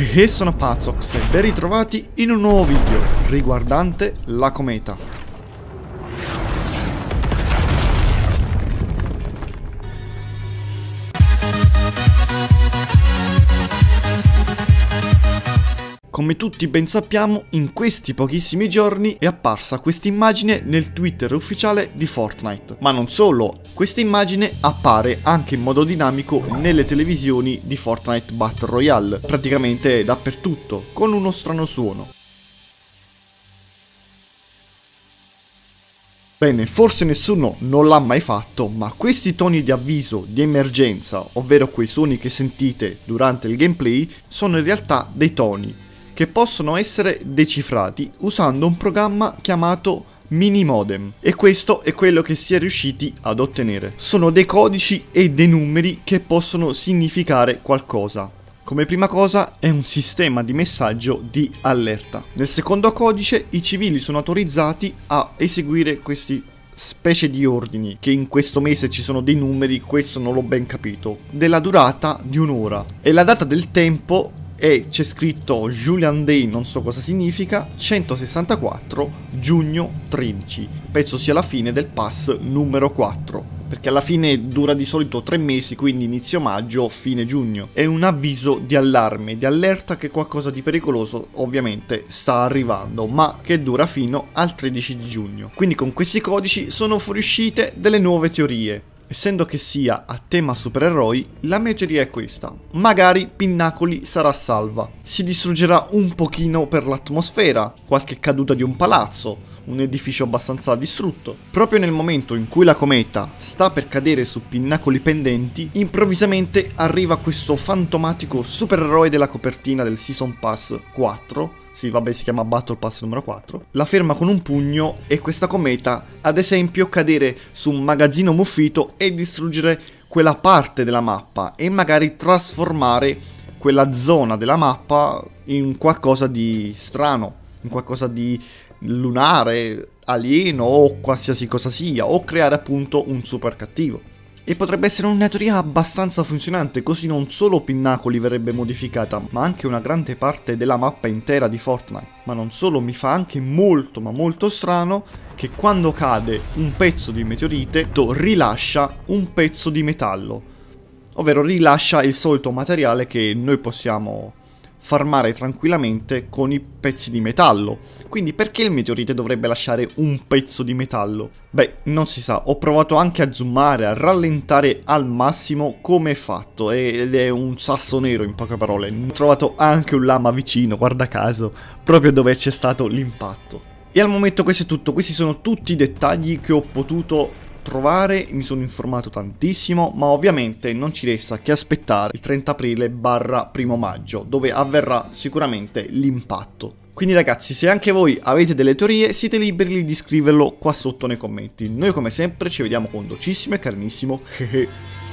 E sono Pazzox e ben ritrovati in un nuovo video riguardante la cometa. Come tutti ben sappiamo, in questi pochissimi giorni è apparsa questa immagine nel Twitter ufficiale di Fortnite. Ma non solo, questa immagine appare anche in modo dinamico nelle televisioni di Fortnite Battle Royale, praticamente dappertutto, con uno strano suono. Bene, forse nessuno non l'ha mai fatto, ma questi toni di avviso di emergenza, ovvero quei suoni che sentite durante il gameplay, sono in realtà dei toni che possono essere decifrati usando un programma chiamato Minimodem e questo è quello che si è riusciti ad ottenere. Sono dei codici e dei numeri che possono significare qualcosa. Come prima cosa è un sistema di messaggio di allerta. Nel secondo codice i civili sono autorizzati a eseguire questi specie di ordini, che in questo mese ci sono dei numeri, questo non l'ho ben capito, della durata di un'ora. E la data del tempo e c'è scritto Julian Day, non so cosa significa, 164 giugno 13. Penso sia la fine del pass numero 4 perché alla fine dura di solito tre mesi, quindi inizio maggio, fine giugno. È un avviso di allarme, di allerta che qualcosa di pericoloso ovviamente sta arrivando, ma che dura fino al 13 di giugno. Quindi con questi codici sono fuoriuscite delle nuove teorie. Essendo che sia a tema supereroi, la mia teoria è questa. Magari Pinnacoli sarà salva. Si distruggerà un pochino per l'atmosfera, qualche caduta di un palazzo, un edificio abbastanza distrutto. Proprio nel momento in cui la cometa sta per cadere su pinnacoli pendenti, improvvisamente arriva questo fantomatico supereroe della copertina del Season Pass 4 sì vabbè si chiama Battle Pass numero 4, la ferma con un pugno e questa cometa ad esempio cadere su un magazzino muffito e distruggere quella parte della mappa e magari trasformare quella zona della mappa in qualcosa di strano, in qualcosa di lunare, alieno o qualsiasi cosa sia, o creare appunto un super cattivo. E potrebbe essere una teoria abbastanza funzionante, così non solo Pinnacoli verrebbe modificata, ma anche una grande parte della mappa intera di Fortnite. Ma non solo, mi fa anche molto ma molto strano che quando cade un pezzo di meteorite, rilascia un pezzo di metallo. Ovvero rilascia il solito materiale che noi possiamo farmare tranquillamente con i pezzi di metallo. Quindi perché il meteorite dovrebbe lasciare un pezzo di metallo? Beh, non si sa, ho provato anche a zoomare, a rallentare al massimo come è fatto ed è un sasso nero in poche parole. Ho trovato anche un lama vicino, guarda caso, proprio dove c'è stato l'impatto. E al momento questo è tutto, questi sono tutti i dettagli che ho potuto trovare, mi sono informato tantissimo, ma ovviamente non ci resta che aspettare il 30 aprile barra primo maggio, dove avverrà sicuramente l'impatto. Quindi ragazzi, se anche voi avete delle teorie, siete liberi di scriverlo qua sotto nei commenti. Noi come sempre ci vediamo con docissimo e carnissimo